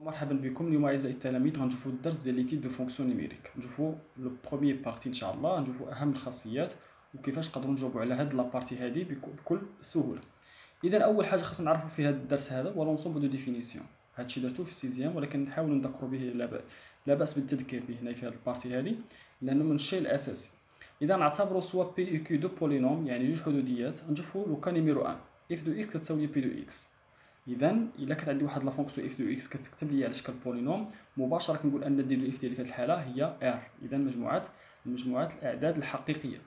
مرحبا بكم. اليوم أعزائي التلاميذ غنشوفوا الدرس ديال l'étude de fonctions numériques نشوفوا la première partie ان شاء الله نشوفوا أهم الخاصيات وكيفاش نقدروا نجاوبوا على هاد la partie هادي بكل سهولة. إذا أول حاجة خاصنا نعرفوا في هذا الدرس هذا هو l'ensemble de définition هادشي درتو في ال sixième ولكن نحاولوا نذكروا به لا بأس بالتذكير به هنا في هذه ال partie هذه لأنه من الشيء الأساسي. إذا نعتبروا soit P et Q deux polynômes يعني جوج حدوديات. نشوفوا le cas numéro 1 f de x كتساوي P de x اذا إلا كانت عندي واحد la fonction f de x كتكتب لي على شكل polynôme مباشرة كنقول أن D de f ديالي في هذه الحالة هي R. اذا مجموعات مجموعات الأعداد الحقيقية.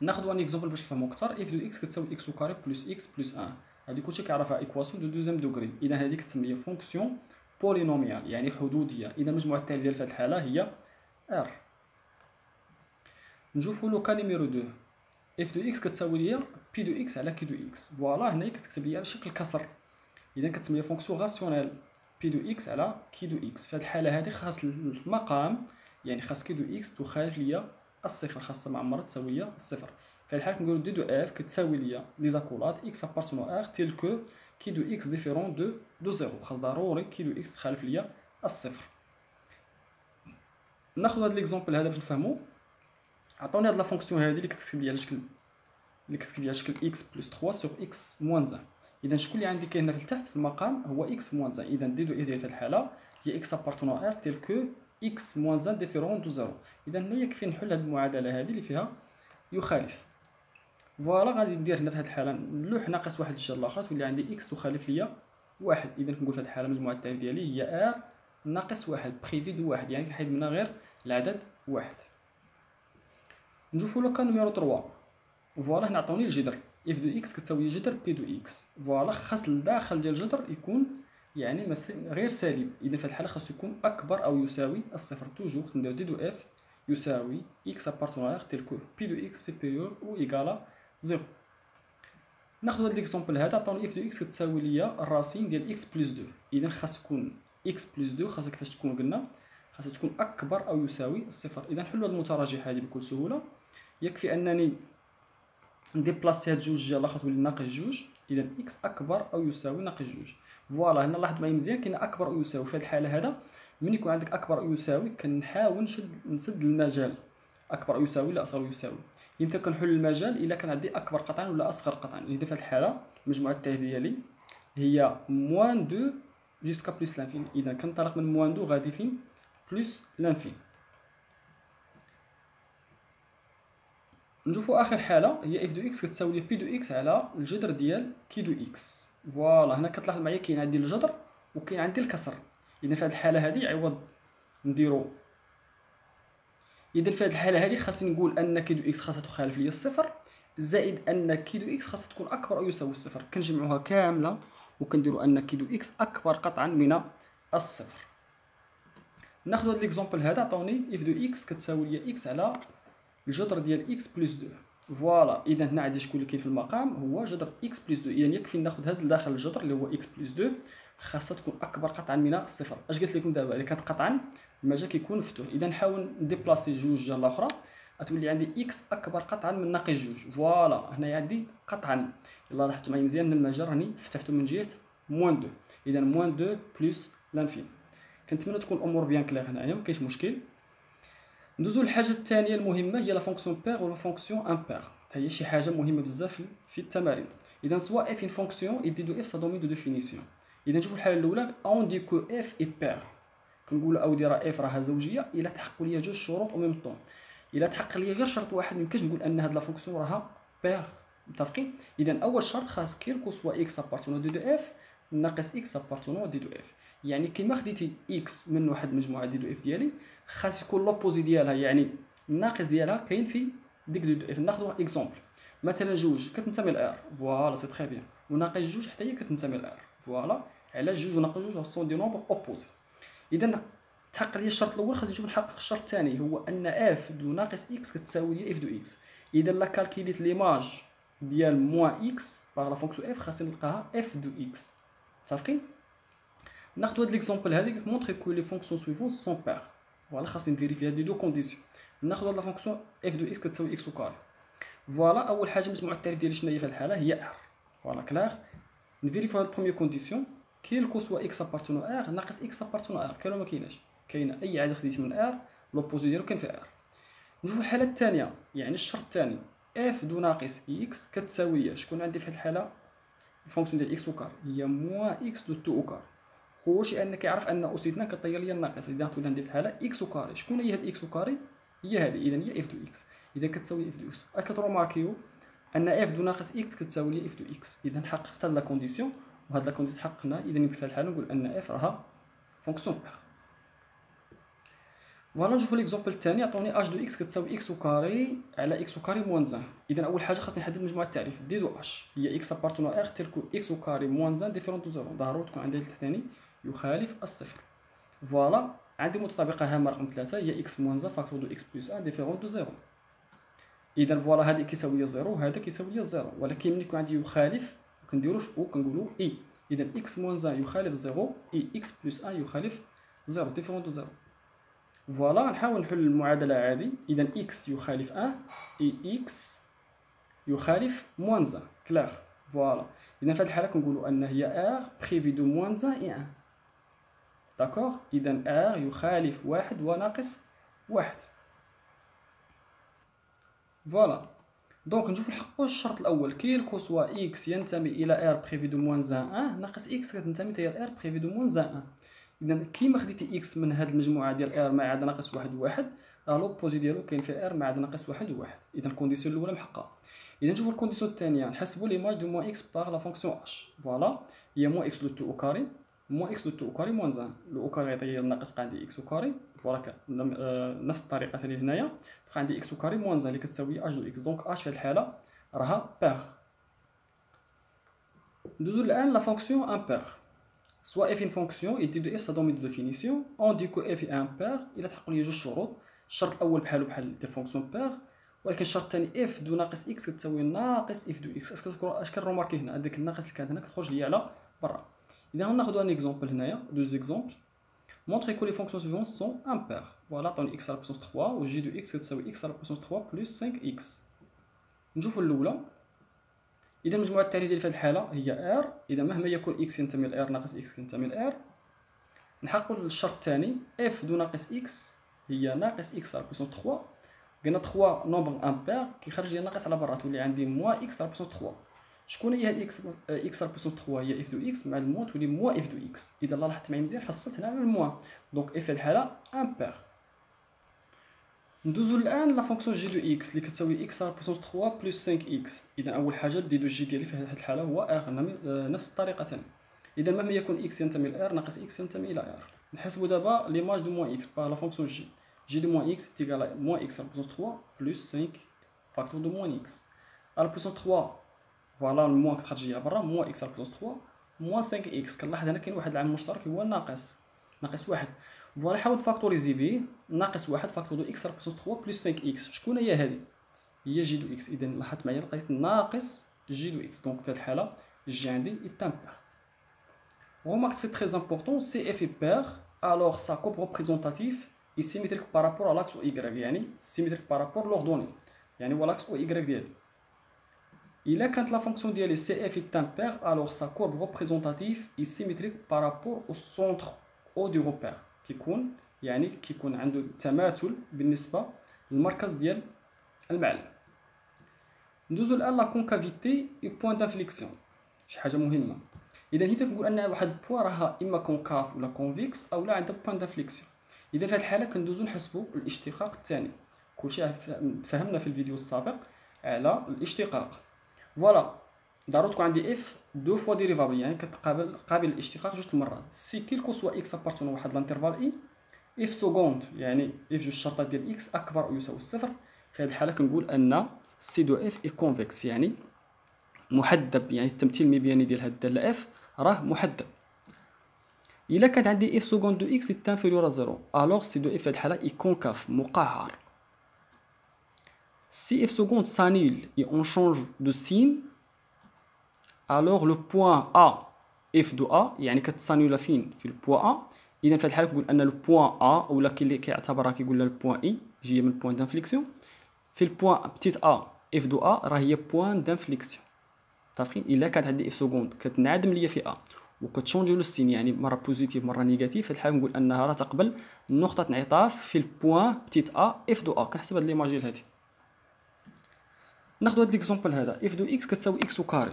ناخذ un exemple باش نفهمو أكثر f de x كتساوي x carré plus x plus 1 هذه كلشي كيعرفها équation de deuxième degré. اذا هذه كتسمى fonction polynomiale يعني حدودية. اذا مجموعة التعريف ديال هذه الحالة هي R. نشوفو le cas numéro 2 f de x كتساوي ليا P de x على Q de x voilà هنايا كتكتب ليا على شكل كسر. إذا كتسمى fonction rationnelle P de x على Q de x في هذه الحالة هذه خاص المقام يعني خاص Q de x تخالف ليا الصفر خاصها معمرها تساوي ليا الصفر. في الحالة كنقولوا D de f كتساوي ليا les accolades x appartenant à R tel que Q de x différent de de zéro خاص ضروري Q de x تخالف ليا الصفر. ناخذ هذا l'exemple هذا باش نفهمو. عطوني هاد la fonction هادي اللي كتكتب لي على شكل كتكتب لي على شكل x plus 3 sur x moins 1 اذا شكون اللي عندي كاين هنا في التحت في المقام هو x moins 1 اذا D de f ديالي في الحالة. هي x appartenant à R tel que x moins 1 différent de zéro اذا هنا يكفي نحل هاد المعادلة هادي اللي فيها؟ يخالف. voilà غادي ندير هنا في هاد الحالة نلوح ناقص واحد الجهه الاخرى تولي عندي x تخالف ليا واحد. اذا كنقول في هاد الحالة مجموعة التعريف ديالي هي R ناقص واحد privé de واحد. يعني كنحيد منها غير العدد واحد. نشوفو le cas numéro 3 voilà هنا عطاوني الجذر. f de x كتساوي جذر P de x voilà خاص الداخل ديال الجذر يكون يعني غير سالب إذا في الحالة خاصو يكون أكبر أو يساوي الصفر toujours ندير D de f يساوي x appartenant à R tel que P de x supérieur ou égal à zéro ناخذ هاد l'exemple هذا. عطاوني f de x كتساوي ليا la racine ديال x plus deux إذا خاص تكون x plus deux خاصها كيفاش تكون قلنا خاصها تكون أكبر أو يساوي الصفر. إذا نحلوا هاد المتراجحة هذه بكل سهولة. يكفي أنني ن déplacer هاد جوج الاخرى تولي ناقص جوج إذا x أكبر أو يساوي ناقص جوج. voilà هنا لاحظ معايا مزيان كاين أكبر أو يساوي في هاد الحالة هذا. ملي يكون عندك أكبر أو يساوي كنحاول نشد نسد المجال. أكبر أو يساوي لا أصغر أو يساوي. يمكن كنحل المجال إلا كان عندي أكبر قطعا ولا أصغر قطعا إذا في هاد الحالة مجموعة التعريف ديالي هي moins 2 jusqu'à plus l'infini إذا كنطلق من moins 2 غادي فين؟ plus l'infini نشوفوا آخر حالة هي f de x كتساوي P de x على الجذر ديال Q de x voilà هنا كتلاحظ معايا كاين عندي الجذر وكاين عندي الكسر. إذا في هذه الحالة هذه عوض نديرو. إذا في هذه الحالة هذه خاصني نقول أن Q de x خاصها تخالف لي الصفر زائد أن Q de x خاصها تكون أكبر أو يساوي الصفر. كنجمعوها كاملة وكنديروا أن Q de x أكبر قطعا من الصفر. ناخذ هذا l'exemple هذا عطاوني f de x كتساوي لي x على الجذر ديال x plus 2 voilà اذا هنا عندي شكون اللي كاين في المقام؟ هو جذر x plus 2 اذا يكفي ناخذ هذا داخل الجذر اللي هو x plus 2 خاصها تكون أكبر قطعا من الصفر أش قلت لكم دابا؟ إذا كانت قطعا المجال كيكون مفتوح اذا نحاول ن déplacer جوج جهه الأخرى. غتولي عندي x أكبر قطعا من ناقص جوج. voilà هنايا عندي قطعا. الا لاحظتوا معايا مزيان. المجال راني فتحته من جهة moins 2 اذا moins 2 plus l'infini كنتمنى تكون الأمور bien claires هنايا ما كاينش مشكل. ندوزو للحاجة الثانية المهمة هي la fonction paire و la fonction impaire هي شي حاجة مهمة بزاف في التمارين. اذا soit f une fonction et D de f sa domaine de définition اذا نشوفوا الحالة الأولى on dit que f est paire كنقولوا اودي راه f راها زوجية إلا تحققوا ليا جوج شروط au même temps إلا تحقق ليا غير شرط واحد ميمكنش نقول أن هاد la fonction راها paire متفقين؟ اذا أول شرط خاص quel que soit x appartenant à D de f ناقص x appartenant à D de f يعني كيما خديتي x من واحد المجموعه D de f ديالي خاص يكون l'opposé ديالها يعني الناقص ديالها كاين في D de f ناخذ exemple مثلا جوج كتنتمي ل R voilà c'est très bien وناقص جوج حتى هي كتنتمي ل R voilà على جوج وناقص جوج sont des nombres opposés اذا تحقق لي الشرط الأول خاص نشوف نحقق الشرط الثاني هو أن f de ناقص x كتساوي لي f de x اذا لا calculé ت l'image ديال moins x par la fonction f خاصني نلقاها f de x متفقين ناخذ هاد l'exemple هذيك ك montrer que les fonctions suivantes sont paires voilà خاصني ن vérifier هاد les deux conditions ناخذ هاد la fonction f de x كتساوي x carré voilà أول حاجة مجموع التعريف ديالي شنو هي في الحالة هي R Voilà clair نفيريفيو هاد ال première condition quel que soit x appartenant à R ناقص x appartenant à R كاين ما كايناش. كاينة أي عدد خديتي من R l'opposé ديالو كاين في R نشوفو الحالة الثانية يعني الشرط الثاني. f de ناقص x كتساوي شكون عندي في هذه الحالة؟ ال fonction ديال x au carré هي moins x le tout au carré هو كلشي كيعرف أن أوسيتنا كطير ليا الناقص إذا تولي عندي في الحاله x au carré شكون هي هاد x au carré هي هذه اذا هي f de x إذا كتساوي f de x كتروماركيو أن f de ناقص x كتساوي لي f de x إذا حققت la condition وهاد la condition حققنا. اذا في هاد الحاله نقول أن f راها fonction paire voilà نشوفو l'exemple الثاني عطوني h de x كتساوي x au carré على x au carré moins un. اذا أول حاجة خاصني نحدد مجموعة التعريف. D de h هي x appartenant à R tel que x au carré moins un différent de zéro ضروري تكون عندي الثاني يخالف الصفر. voilà عندي متطابقة هامة رقم ثلاثة هي x moins un facteur de x plus un différent de zéro اذا voilà هذه كيساوي zéro هذا كيساوي zéro ولكن ملي يكون عندي يخالف كنديرو شو كنقولو اي اذا x moins un يخالف zéro et x plus un يخالف zéro différent de zéro voilà نحاول نحل المعادلة عادي إذا x يخالف un et x يخالف moins un clair voilà. إذا في هذه الحالة كنقولو أن هي R privé de moins un et un D'accord إذا R يخالف واحد وناقص واحد. voilà. Donc نشوف نحققو الشرط الأول. quel que soit x ينتمي إلى R privé de moins un, un ناقص x كتنتمي إلى R privé de moins un, un اذا كيما خديتي x من هاد المجموعة ديال R ما عدا ناقص واحد وواحد راه l'opposé ديالو كاين في R ما عدا ناقص واحد وواحد اذا ال condition الأولى محققة. اذا نشوفو ال condition الثانية. نحسبو l'image de moins x par la fonction h voilà هي moins x le tout au carré moins x le tout au carré moins un le au carré يعطي الناقص بقى عندي x au carré voilà نفس الطريقة ثاني هنايا. بقى عندي x au carré moins un اللي كتساوي h de x donc h في هاد الحالة راها paire ندوزو الآن la fonction impaire soit f une fonction et D de f son domaine de définition. On dit que f est impaire il تحقق لي جوج شروط الشرط الأول بحالو بحال des fonctions paires ولكن الشرط الثاني f de ناقص x كتساوي ناقص f de x est-ce que اش كنروماركي هنا هذاك الناقص اللي كان هنا كتخرج لي على برا اذا غناخذ un exemple هنايا deux exemples montrer que les fonctions suivantes sont impaires. Voilà, f de x à la puissance 3 ou g de x كتساوي x à la puissance 3 plus 5x. نشوفوا الاولى إذا مجموعة التعريف ديالي في هذه الحالة هي R إذا مهما يكون x ينتمي ل R ناقص x ينتمي ل R نحققوا الشرط الثاني. f de ناقص x هي ناقص x à la puissance 3 قلنا 3 nombre impair كيخرج لي ناقص على برا تولي عندي moins x à la puissance 3 شكون هي x x à la puissance 3 هي f de x مع ال moins تولي moins f de x إذا لاحظت معايا مزيان حصلت هنا على ال moins donc f الحالة impaire ندوزو الآن la fonction g de x اللي كتساوي x à la puissance 3 plus 5 x إذا أول حاجة D de g ديالي في هذه الحالة هو R نفس الطريقة ثاني إذا مهما يكون x ينتمي ل R ناقص x ينتمي إلى R نحسبوا دابا l'image de moins x par la fonction g g de moins x égale moins x à la puissance 3 plus 5 facteur de moins x à la puissance 3 voilà ال moins كتخرج ليا برا moins x à la puissance 3 moins 5 x كنلاحظ هنا كاين واحد العامل مشترك هو ناقص. ناقص واحد. فوالا حاول تفاكتوريزي بيه ناقص واحد فاكتور دو اكس بلس 3 بلس 5 اكس شكون هي هذه هي جي دو اكس اذا لاحظت معايا لقيت ناقص جي دو اكس دونك في هذه الحاله جي عندي يتامبير remarque c'est très important CF est pair alors sa courbe représentative est symétrique par rapport à l'axe Y يعني symétrique par rapport l'ordonnée يعني هو l'axe Y ديالي إلا كانت لا فونكسيون ديالي CF est impair alors sa courbe représentative est symétrique par rapport au centre O du repère كيكون يعني كيكون عنده تماثل بالنسبة للمركز ديال المعلم. ندوزو الآن la concavité et point d'inflexion شي حاجة مهمة. إذا هنا كنقول أن واحد ال point راها إما concave ولا convexe أو لا عندها point d'inflexion إذا في هذه الحالة كندوزو نحسبوا الاشتقاق الثاني. كلشي فهمنا في الفيديو السابق على الاشتقاق. voilà ضروري تكون عندي f deux fois dérivable يعني كتقابل قابل الاشتقاق جوج المرات si quel que soit x appartenant واحد l'intervalle I f seconde يعني f جوج الشرطات ديال x اكبر أو يساوي الصفر في هذه الحالة كنقول أن C de f est convexe يعني محدب يعني التمثيل المبياني ديال هاد الداله f راه محدب. إلا كانت عندي f seconde de x inférieure zéro alors C de f في هذه الحالة est concave مقعر si f seconde s'annule et on change de signe alors le point A f de A يعني كتسانيولا فين. في ال point A. إذا في هذه الحالة كنقول أن ال point A ولا اللي كيعتبرها كيقول لها ال point A جاية من ال point d'inflexion في ال point petit a f de a راه هي point d'inflexion متفقين إلا كانت عندي f seconde كتنعدم ليا في A. وكتشونجي لو le signe يعني مرة positif مرة négatif في الحال نقول أنها راه تقبل نقطة انعطاف في ال point petit a f de a كنحسب هاد les images هادي. ناخذ هاد l'exemple هذا. f de x كتساوي x au carré.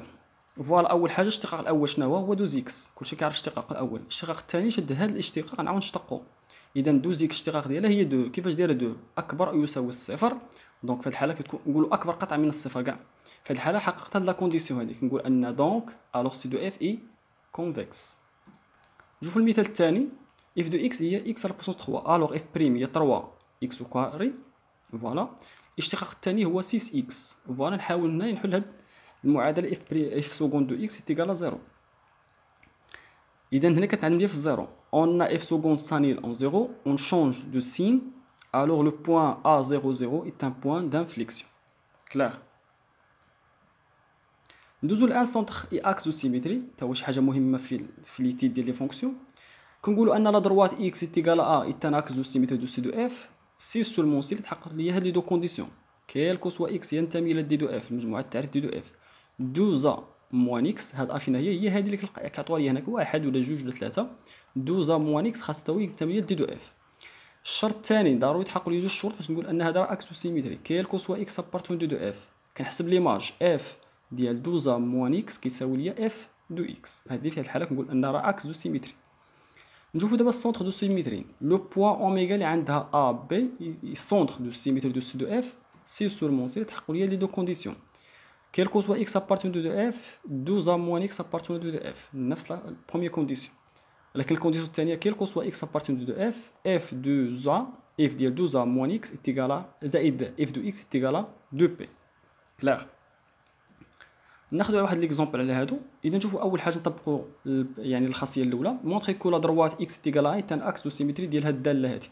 Voilà أول حاجة الاشتقاق الأول شنو هو؟ هو deux x كلشي كيعرف الاشتقاق الأول. الاشتقاق الثاني شد هذا الاشتقاق نعاود نشتقو اذا deux x الاشتقاق ديالها هي دو. كيفاش دايرة دو؟ أكبر أو يساوي الصفر. donc في هذه الحالة كتكون نقولوا أكبر قطعا من الصفر كاع. في هذه الحالة حققت هاد la condition هذيك نقول أن donc alors C de f est convexe نشوفوا المثال الثاني. f de x هي x à la puissance 3 alors f prime هي 3 x carré voilà. الاشتقاق الثاني هو 6 x voilà نحاول هنا نحل هاد المعادلة f pri f seconde de x égale 0 اذا هنا كتعلم لي في ال zéro. Donc f seconde s'annule en zéro en change de signe alors le point A 0 0 est un point d'inflexion. Clair ندوزو الآن centre et axe de symétrie تا هو شي حاجة مهمة في في ديال les fonctions. كنقولوا أن la droite x égale a est un axe de symétrie de C de f si seulement si تحقق لي هاد les deux conditions quel que soit x ينتمي إلى D de f المجموعة التعريف D de f deux a moins x هاد a فين هي هي هادي اللي كتعطوا لي هناك واحد ولا جوج ولا ثلاثة. deux a moins x خاص تساوي ينتمي D de f. الشرط الثاني ضروري تحققوا لي جوج شروط باش نقول أن هذا راه axe symétrie quel que soit x appartenant de D de f. كنحسب l'image f ديال deux a moins x كيساوي ليا f de x. هذه في هذه الحالة كنقول أن راه axe de symétrie. نشوفو دابا ال centre de symétrie. Le point oméga اللي عندها a b ال centre de symétrie de C de f si seulement si تحققوا ليا les deux conditions. Quel que soit x appartenant de D de f deux a moins x appartenant de D de f نفس la première condition لكن ال condition الثانية quel que soit x appartenant de D de f f deux a f ديال deux a moins x est égal à زائد f de x est égal à deux b clair ناخذ واحد l'exemple على هادو اذا نشوفوا اول حاجة نطبقو يعني الخاصيه الاولى montrer que la droite x est égal à est un axe de symétrie ديال هاد الداله هادي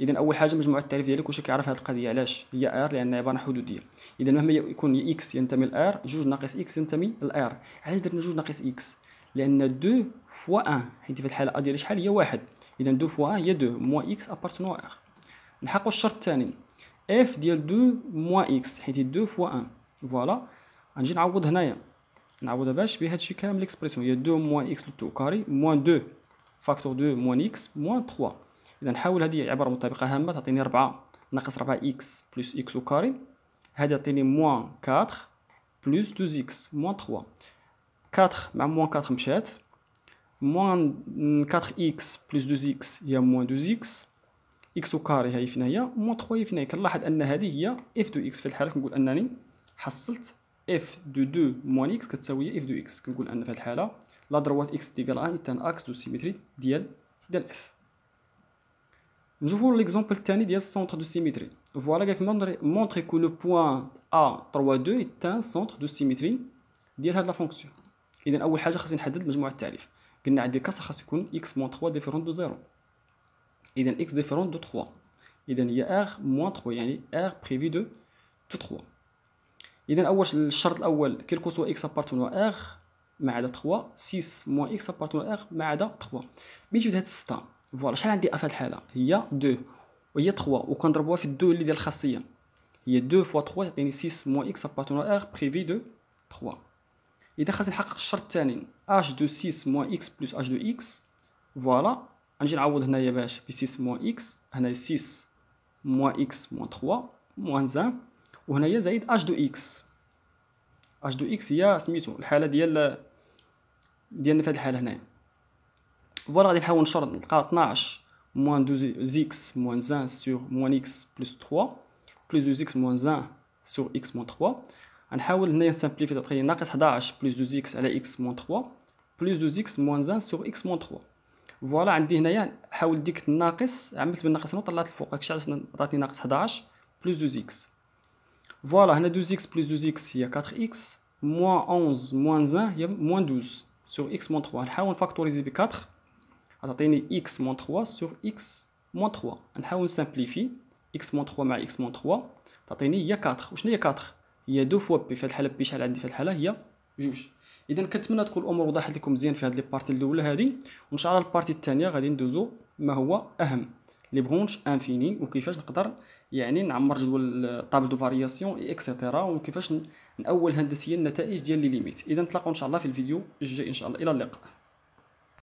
اذا أول حاجة مجموعة التعريف ديالك واش كيعرف هذه القضية؟ علاش؟ هي R لأن عبارة حدودية. اذا مهما يكون x ينتمي ل R جوج ناقص x ينتمي ل R علاش درنا جوج ناقص x لأن 2 fois 1 حيت في الحالة a ديال شحال؟ هي واحد. اذا 2 fois 1 هي 2 moins x appartenant R نحققوا الشرط الثاني. f ديال 2 moins x حيت 2 fois 1 voilà غنجي نعوض هنايا. نعوضها باش بهذا الشيء كامل l'expression هي 2 moins x le carré moins 2 facteur 2 moins x moins 3 إذا نحاول هذه عبارة مطابقة هامة تعطيني 4 ناقص 4 x plus x carré هذه تعطيني moins 4 plus 2 x moins 3 4 مع moins 4 مشات. moins 4 x plus 2 x هي moins 2 x x carré هي فين هي moins 3 هي فين هي. كنلاحظ أن هذه هي f de x في الحالة كنقول أنني حصلت f de 2 moins x كتساوي f de x كنقول أن في هذه الحالة la droite x ديال un est un axe de symétrie ديال ديال f نشوفوا l'exemple الثاني ديال ال centre de symétrie voilà قالك montrer que le point A 3 2 est un centre de symétrie ديال هاد la fonction اذا اول حاجة خاصني نحدد مجموعه التعريف قلنا عندي كسر خاص يكون x moins 3 différent de 0 اذا x différent de 3 اذا هي R moins 3 يعني R privé de de 3 اذا اول الشرط الأول quel que soit x appartenant R ما عدا 3 6 moins x appartenant R ما عدا 3 ملي جبت هاد 6 voilà شحال عندي في الحاله هي 2 وهي 3 وكنضربوها في 2 اللي ديال الخاصيه هي 2 fois 3 تعطيني 6 moins x appartenant R privé de 3 إذا خاصني نحقق الشرط الثاني h de 6 moins x plus h de x. Voilà غنجي نعوض هنايا باش ب 6 moins x هنايا 6 moins x moins 3 moins 1 وهنايا زائد h de x. h de x هي سميتو الحالة ديال ديالنا في هذه الحالة هنايا. voilà غادي نحاول نشرط نلقى 12 moins 2x moins 1 sur moins x plus 3 plus 2x moins 1 sur x moins 3 غنحاول هنايا ن simplifier تعطيني ناقص 11 plus 2x على x moins 3 plus 2x moins 1 sur x moins 3 voilà عندي هنايا حاول ديك الناقص عملت بالناقص هنا وطلعت الفوق هاكشي علاش عطاتني ناقص 11 plus 2x voilà هنا 2x plus 2x هي 4x moins 11 moins 1 هي moins 12 sur x moins 3 نحاول ن factoriser ب 4 غتعطيني x moins 3 sur x moins 3 نحاول ن simplifier x moins 3 مع x moins 3 تعطيني هي 4 وشنو هي 4 هي 2 فوا بي في الحالة b شحال عندي في الحالة؟ هي جوج. اذا كنتمنى تكون الأمور وضحت لكم مزيان في هذه ال partie الأولى هذه وإن شاء الله ال partie الثانية غادي ندوزو ما هو أهم. les branches infinies وكيفاش نقدر يعني نعمر جدول tableau de variation et cetera وكيفاش نأول هندسيا النتائج ديال les limites اذا نتلاقاو إن شاء الله في الفيديو الجاي إن شاء الله. إلى اللقاء.